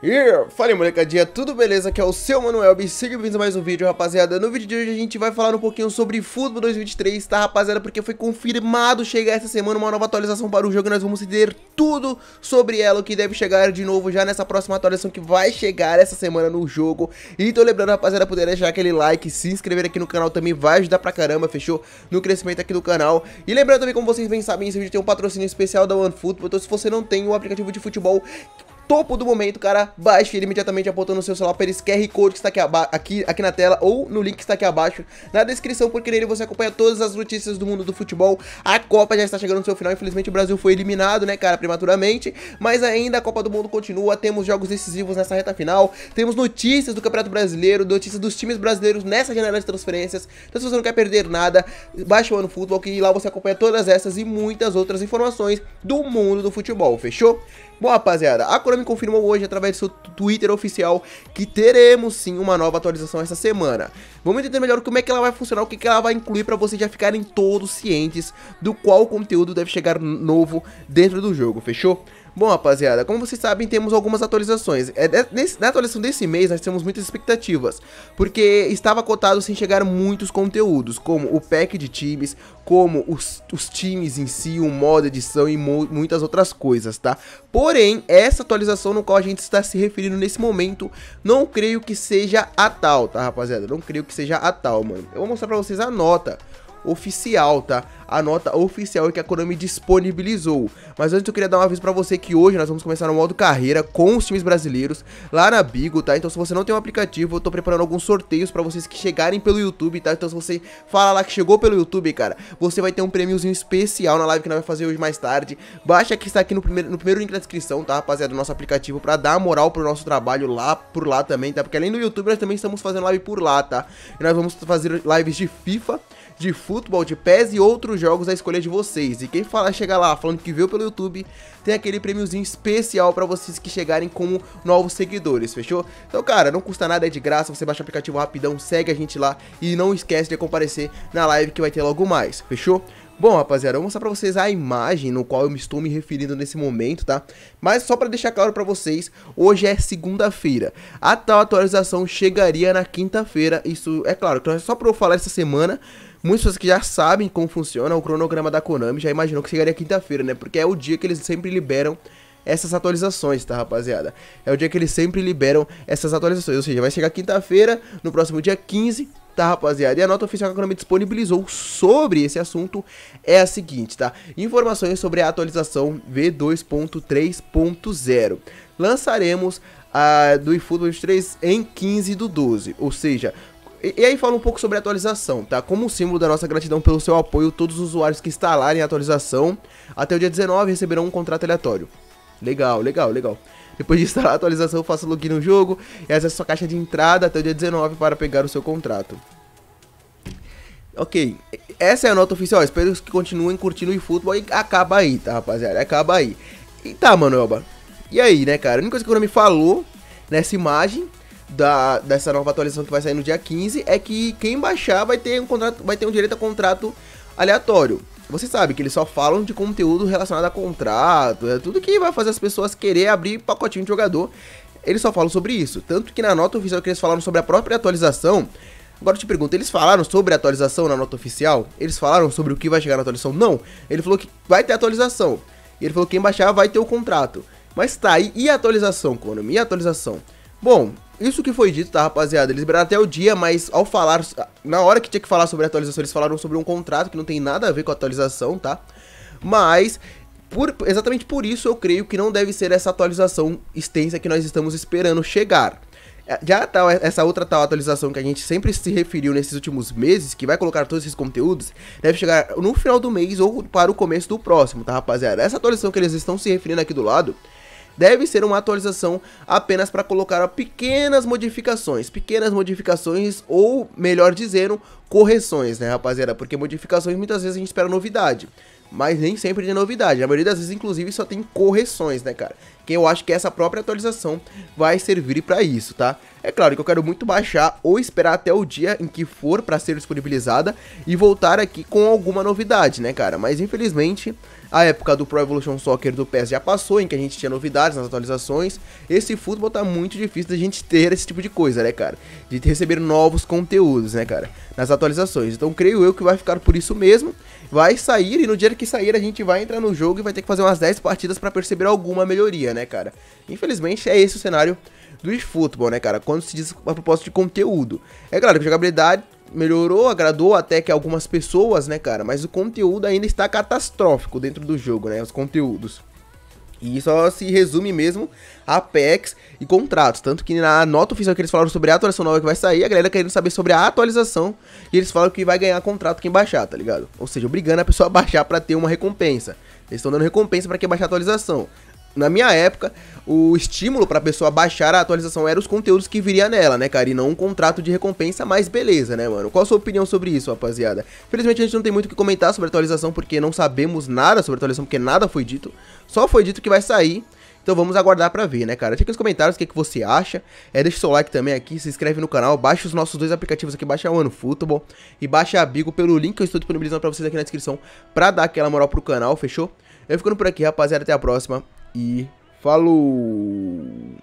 Yeah. Fala aí molecadinha, tudo beleza? Aqui é o seu Manuel B, sejam bem-vindos a mais um vídeo, rapaziada No vídeo de hoje a gente vai falar um pouquinho sobre Futebol 2023, tá rapaziada? Porque foi confirmado chegar essa semana uma nova atualização para o jogo E nós vamos entender tudo sobre ela, o que deve chegar de novo já nessa próxima atualização que vai chegar essa semana no jogo E tô lembrando, rapaziada, poder deixar aquele like, se inscrever aqui no canal também vai ajudar pra caramba, fechou? No crescimento aqui do canal E lembrando também, como vocês bem sabem, esse vídeo tem um patrocínio especial da OneFootball Então se você não tem o aplicativo de futebol topo do momento, cara, baixe ele imediatamente apontando no seu celular para esse QR Code que está aqui, aqui, aqui na tela ou no link que está aqui abaixo na descrição, porque nele você acompanha todas as notícias do mundo do futebol. A Copa já está chegando no seu final, infelizmente o Brasil foi eliminado, né, cara, prematuramente, mas ainda a Copa do Mundo continua, temos jogos decisivos nessa reta final, temos notícias do Campeonato Brasileiro, notícias dos times brasileiros nessa janela de transferências. Então se você não quer perder nada, baixe o Ano Futebol que lá você acompanha todas essas e muitas outras informações do mundo do futebol, fechou? Bom, rapaziada, a Konami confirmou hoje, através do seu Twitter oficial, que teremos sim uma nova atualização essa semana. Vamos entender melhor como é que ela vai funcionar, o que, que ela vai incluir para vocês já ficarem todos cientes do qual conteúdo deve chegar novo dentro do jogo, fechou? Bom, rapaziada, como vocês sabem, temos algumas atualizações. É, nesse, na atualização desse mês, nós temos muitas expectativas, porque estava cotado sem chegar muitos conteúdos, como o pack de times, como os, os times em si, o modo edição e muitas outras coisas, tá? Porém, essa atualização no qual a gente está se referindo nesse momento, não creio que seja a tal, tá, rapaziada? Não creio que seja a tal, mano. Eu vou mostrar pra vocês a nota oficial, tá? A nota oficial que a Konami disponibilizou. Mas antes eu queria dar um aviso pra você que hoje nós vamos começar no modo carreira com os times brasileiros lá na Bigo, tá? Então se você não tem um aplicativo, eu tô preparando alguns sorteios pra vocês que chegarem pelo YouTube, tá? Então se você fala lá que chegou pelo YouTube, cara, você vai ter um prêmiozinho especial na live que nós vamos fazer hoje mais tarde. Baixa que está aqui no primeiro, no primeiro link da descrição, tá, rapaziada, do nosso aplicativo pra dar moral pro nosso trabalho lá por lá também, tá? Porque além do YouTube, nós também estamos fazendo live por lá, tá? E nós vamos fazer lives de FIFA de futebol, de PES e outros jogos à escolha de vocês. E quem falar, chegar lá falando que viu pelo YouTube, tem aquele prêmiozinho especial para vocês que chegarem como novos seguidores, fechou? Então, cara, não custa nada, é de graça, você baixa o aplicativo rapidão, segue a gente lá e não esquece de comparecer na live que vai ter logo mais, fechou? Bom, rapaziada, eu vou mostrar pra vocês a imagem no qual eu estou me referindo nesse momento, tá? Mas só pra deixar claro pra vocês, hoje é segunda-feira. A tal atualização chegaria na quinta-feira, isso é claro, então é só pra eu falar essa semana, Muitas que já sabem como funciona o cronograma da Konami já imaginou que chegaria quinta-feira, né? Porque é o dia que eles sempre liberam essas atualizações, tá, rapaziada? É o dia que eles sempre liberam essas atualizações, ou seja, vai chegar quinta-feira, no próximo dia 15, tá, rapaziada? E a nota oficial que a Konami disponibilizou sobre esse assunto é a seguinte, tá? Informações sobre a atualização V2.3.0. Lançaremos a do eFootball 23 em 15 do 12, ou seja, e, e, aí fala um pouco sobre a atualização, tá? Como símbolo da nossa gratidão pelo seu apoio, todos os usuários que instalarem a atualização até o dia 19 receberão um contrato aleatório. Legal, legal, legal. Depois de instalar a atualização, faça login no jogo e acesse sua caixa de entrada até o dia 19 para pegar o seu contrato. Ok, essa é a nota oficial, espero que continuem curtindo o futebol e acaba aí, tá rapaziada, acaba aí. E tá, Manuelba, e aí, né cara, a única coisa que o me falou nessa imagem da, dessa nova atualização que vai sair no dia 15 é que quem baixar vai ter um contrato, vai ter um direito a contrato aleatório. Você sabe que eles só falam de conteúdo relacionado a contrato, é tudo que vai fazer as pessoas querer abrir pacotinho de jogador. Eles só falam sobre isso, tanto que na nota oficial que eles falaram sobre a própria atualização, Agora eu te pergunto, eles falaram sobre a atualização na nota oficial? Eles falaram sobre o que vai chegar na atualização? Não, ele falou que vai ter atualização. E ele falou que quem baixar vai ter o contrato. Mas tá, e, e a atualização, Konami? E a atualização? Bom, isso que foi dito, tá, rapaziada? Eles liberaram até o dia, mas ao falar. Na hora que tinha que falar sobre a atualização, eles falaram sobre um contrato que não tem nada a ver com a atualização, tá? Mas. Por, exatamente por isso eu creio que não deve ser essa atualização extensa que nós estamos esperando chegar. É, já tal, essa outra tal atualização que a gente sempre se referiu nesses últimos meses, que vai colocar todos esses conteúdos, deve chegar no final do mês ou para o começo do próximo, tá, rapaziada? Essa atualização que eles estão se referindo aqui do lado deve ser uma atualização apenas para colocar pequenas modificações, pequenas modificações ou, melhor dizendo, correções, né, rapaziada? Porque modificações muitas vezes a gente espera novidade, mas nem sempre tem novidade. A maioria das vezes, inclusive, só tem correções, né, cara? Que eu acho que essa própria atualização vai servir para isso, tá? É claro que eu quero muito baixar ou esperar até o dia em que for para ser disponibilizada e voltar aqui com alguma novidade, né, cara? Mas infelizmente A época do Pro Evolution Soccer do PES já passou, em que a gente tinha novidades nas atualizações. Esse futebol tá muito difícil da gente ter esse tipo de coisa, né, cara? De receber novos conteúdos, né, cara? Nas atualizações. Então creio eu que vai ficar por isso mesmo. Vai sair e no dia que sair a gente vai entrar no jogo e vai ter que fazer umas 10 partidas para perceber alguma melhoria, né, cara? Infelizmente é esse o cenário do eFootball, né, cara? Quando se diz a propósito de conteúdo. É claro que jogabilidade melhorou, agradou até que algumas pessoas, né, cara? Mas o conteúdo ainda está catastrófico dentro do jogo, né? Os conteúdos. E só se resume mesmo a PEX e contratos. Tanto que na nota oficial que eles falaram sobre a atualização nova que vai sair, a galera querendo saber sobre a atualização. E eles falam que vai ganhar contrato quem baixar, tá ligado? Ou seja, obrigando a pessoa a baixar para ter uma recompensa. Eles estão dando recompensa para quem baixar a atualização na minha época, o estímulo para a pessoa baixar a atualização era os conteúdos que viria nela, né, cara? E não um contrato de recompensa, mas beleza, né, mano? Qual a sua opinião sobre isso, rapaziada? Felizmente a gente não tem muito o que comentar sobre a atualização, porque não sabemos nada sobre a atualização, porque nada foi dito. Só foi dito que vai sair. Então vamos aguardar pra ver, né, cara? Deixa aqui nos comentários o que, que você acha. É, deixa o seu like também aqui, se inscreve no canal, baixa os nossos dois aplicativos aqui, baixa o Ano Football e baixa a Bigo pelo link que eu estou disponibilizando pra vocês aqui na descrição pra dar aquela moral pro canal, fechou? Eu ficando por aqui, rapaziada, até a próxima e falou!